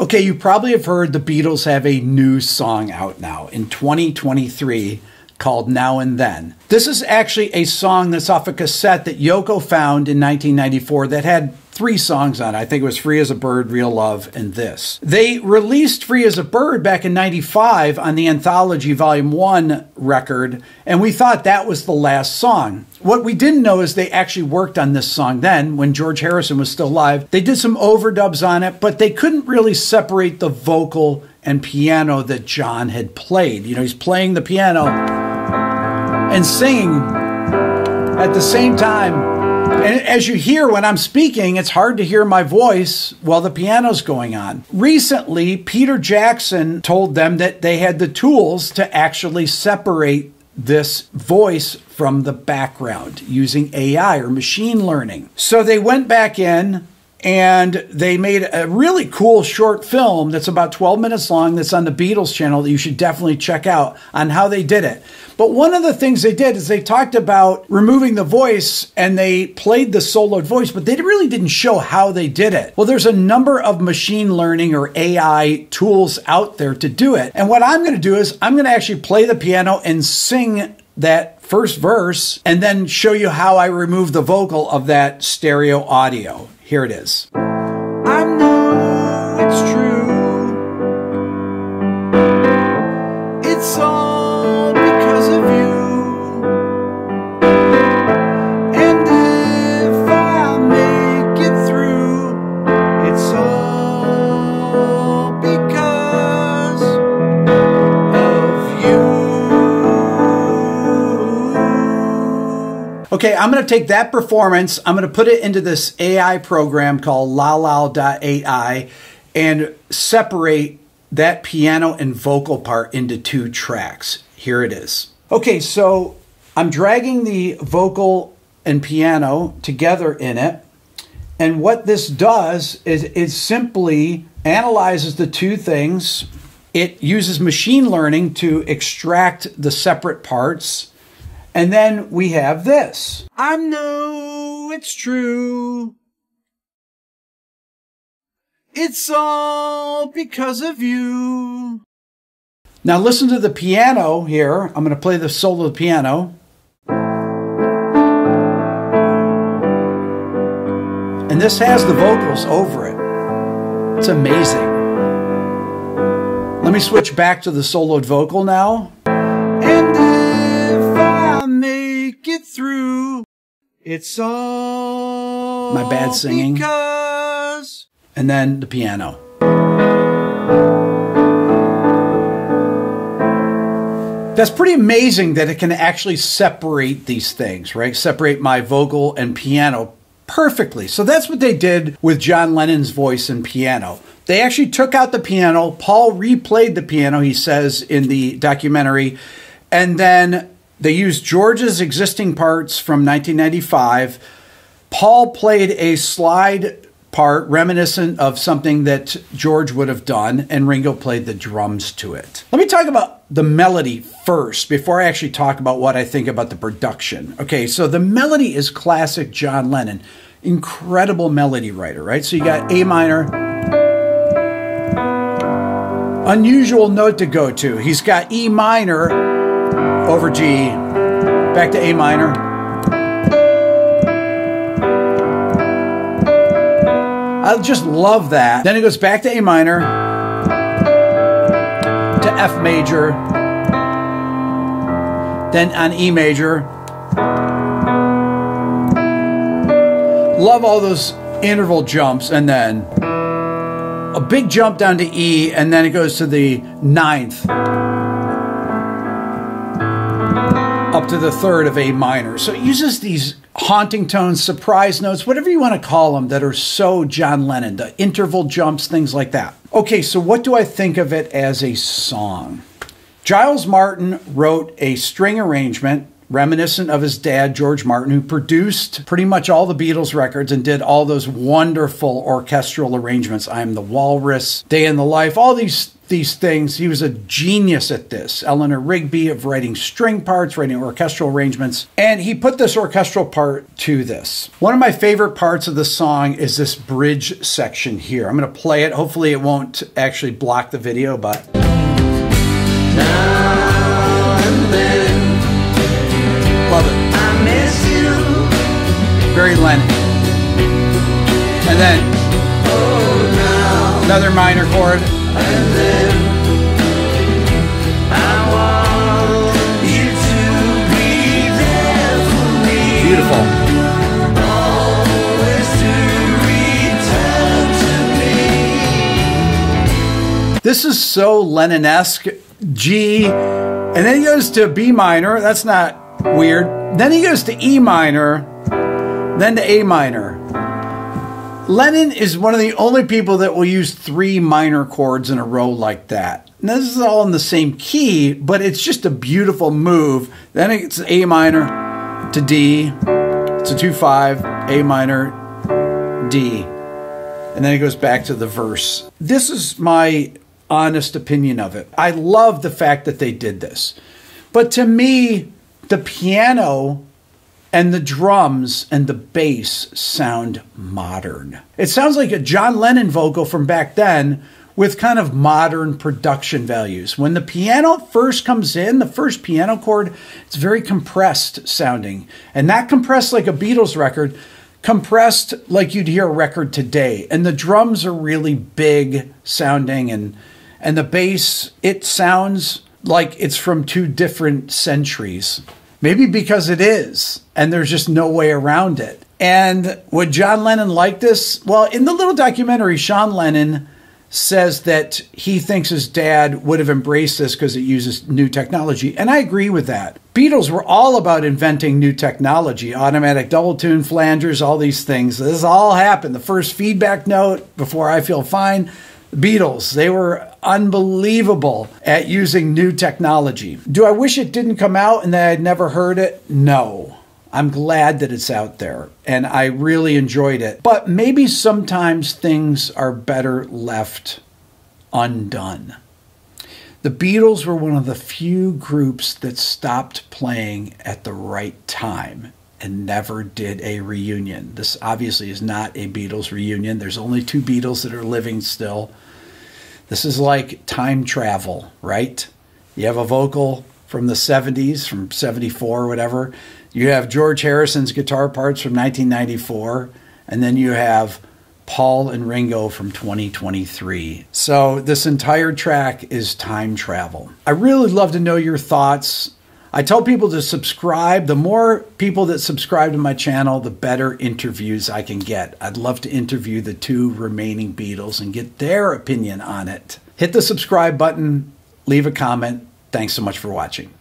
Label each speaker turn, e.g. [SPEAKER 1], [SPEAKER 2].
[SPEAKER 1] Okay, you probably have heard the Beatles have a new song out now in 2023 called Now and Then. This is actually a song that's off a cassette that Yoko found in 1994 that had three songs on it. I think it was Free as a Bird, Real Love, and this. They released Free as a Bird back in 95 on the Anthology Volume 1 record, and we thought that was the last song. What we didn't know is they actually worked on this song then when George Harrison was still alive. They did some overdubs on it, but they couldn't really separate the vocal and piano that John had played. You know, he's playing the piano and singing at the same time and as you hear when I'm speaking, it's hard to hear my voice while the piano's going on. Recently, Peter Jackson told them that they had the tools to actually separate this voice from the background using AI or machine learning. So they went back in and they made a really cool short film that's about 12 minutes long that's on the Beatles channel that you should definitely check out on how they did it. But one of the things they did is they talked about removing the voice and they played the soloed voice, but they really didn't show how they did it. Well, there's a number of machine learning or AI tools out there to do it. And what I'm going to do is I'm going to actually play the piano and sing that first verse and then show you how I remove the vocal of that stereo audio. Here it is. Okay, I'm going to take that performance, I'm going to put it into this AI program called lalal.ai and separate that piano and vocal part into two tracks. Here it is. Okay, so I'm dragging the vocal and piano together in it. And what this does is it simply analyzes the two things. It uses machine learning to extract the separate parts. And then we have this. I know it's true. It's all because of you. Now listen to the piano here. I'm going to play the solo of the piano. And this has the vocals over it. It's amazing. Let me switch back to the soloed vocal now. Through, it's all my bad singing. Because and then the piano. That's pretty amazing that it can actually separate these things, right? Separate my vocal and piano perfectly. So that's what they did with John Lennon's voice and piano. They actually took out the piano. Paul replayed the piano, he says in the documentary, and then they used George's existing parts from 1995. Paul played a slide part reminiscent of something that George would have done, and Ringo played the drums to it. Let me talk about the melody first before I actually talk about what I think about the production. Okay, so the melody is classic John Lennon. Incredible melody writer, right? So you got A minor, unusual note to go to. He's got E minor over G, back to A minor. I just love that. Then it goes back to A minor, to F major, then on E major. Love all those interval jumps, and then a big jump down to E, and then it goes to the ninth up to the third of A minor. So it uses these haunting tones, surprise notes, whatever you want to call them, that are so John Lennon, the interval jumps, things like that. Okay, so what do I think of it as a song? Giles Martin wrote a string arrangement reminiscent of his dad, George Martin, who produced pretty much all the Beatles records and did all those wonderful orchestral arrangements. I Am the Walrus, Day in the Life, all these these things. He was a genius at this. Eleanor Rigby of writing string parts, writing orchestral arrangements, and he put this orchestral part to this. One of my favorite parts of the song is this bridge section here. I'm going to play it. Hopefully, it won't actually block the video, but. Love it. Very Lennon. And then another minor chord. Beautiful. This is so Lennon-esque. G, and then he goes to B minor. That's not weird. Then he goes to E minor, then to A minor. Lennon is one of the only people that will use three minor chords in a row like that. Now, this is all in the same key, but it's just a beautiful move. Then it's A minor to D. It's a 2 5, A minor, D. And then it goes back to the verse. This is my honest opinion of it. I love the fact that they did this. But to me, the piano and the drums and the bass sound modern. It sounds like a John Lennon vocal from back then with kind of modern production values. When the piano first comes in, the first piano chord, it's very compressed sounding. And not compressed like a Beatles record, compressed like you'd hear a record today. And the drums are really big sounding and and the bass, it sounds like it's from two different centuries. Maybe because it is, and there's just no way around it. And would John Lennon like this? Well, in the little documentary, Sean Lennon says that he thinks his dad would have embraced this because it uses new technology. And I agree with that. Beatles were all about inventing new technology, automatic double tune flangers, all these things. This all happened. The first feedback note before I Feel Fine Beatles, they were unbelievable at using new technology. Do I wish it didn't come out and that I'd never heard it? No. I'm glad that it's out there and I really enjoyed it. But maybe sometimes things are better left undone. The Beatles were one of the few groups that stopped playing at the right time and never did a reunion. This obviously is not a Beatles reunion. There's only two Beatles that are living still. This is like time travel, right? You have a vocal from the 70s, from 74 or whatever. You have George Harrison's guitar parts from 1994. And then you have Paul and Ringo from 2023. So this entire track is time travel. I really love to know your thoughts. I tell people to subscribe. The more people that subscribe to my channel, the better interviews I can get. I'd love to interview the two remaining Beatles and get their opinion on it. Hit the subscribe button, leave a comment. Thanks so much for watching.